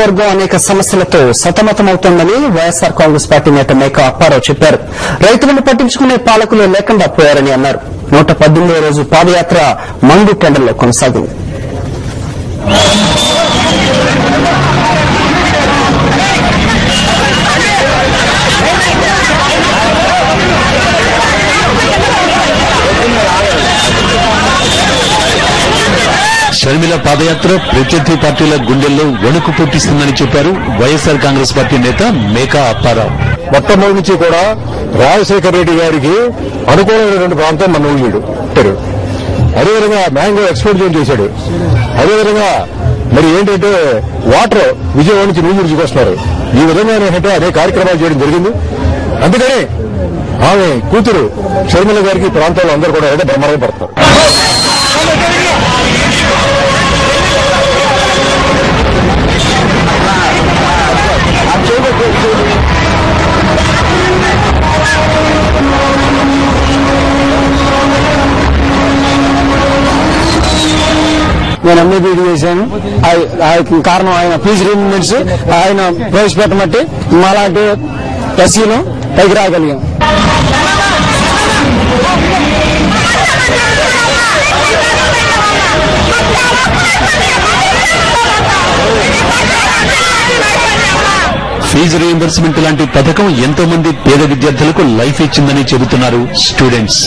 వర్గం అనేక సమస్యలతో సతమతమవుతోందని వైఎస్సార్ కాంగ్రెస్ పార్టీ నేత మేకా అప్పారావు చెప్పారు. రైతులను పట్టించుకునే పాలకులు లేకుండా పోయారని అన్నారు. నూట పద్దెనిమిదవ రోజు పాదయాత్ర మండు టెండర్లో కొనసాగింది. షర్మిల పాదయాత్ర ప్రత్యర్థి పార్టీల గుండెల్లో వణుకు పుట్టిస్తుందని చెప్పారు వైఎస్ఆర్ కాంగ్రెస్ పార్టీ నేత మేకా అప్పారావు. మొట్టమొదటి నుంచి కూడా రాజశేఖర రెడ్డి గారికి అనుకూలమైనటువంటి ప్రాంతం మన ఊళ్ళీడు అదేవిధంగా మ్యాంగో ఎక్స్పోర్ట్ జోన్ చేశాడు. అదేవిధంగా మరి ఏంటంటే వాటర్ విజయవాడ నుంచి నూనె తీసుకొస్తున్నారు. ఈ విధంగా ఏంటంటే అదే కార్యక్రమాలు చేయడం జరిగింది. అందుకని ఆమె కూతురు షర్మిల గారికి ప్రాంతాల్లో అందరూ కూడా ఏదో బ్రహ్మాండంగా పడతారు. నేను ఎంఏబీడీ చేశాను. కారణం ఆయన ఫీజు రీమెంట్స్ ఆయన ప్రవేశపెట్టమట్టి మాలాంటి ఎస్సీలు పైకి రాగలిగాం. ఫీజు రీఎంబర్స్మెంట్ లాంటి పథకం ఎంతో మంది పేద విద్యార్థులకు లైఫ్ ఇచ్చిందని చెబుతున్నారు స్టూడెంట్స్.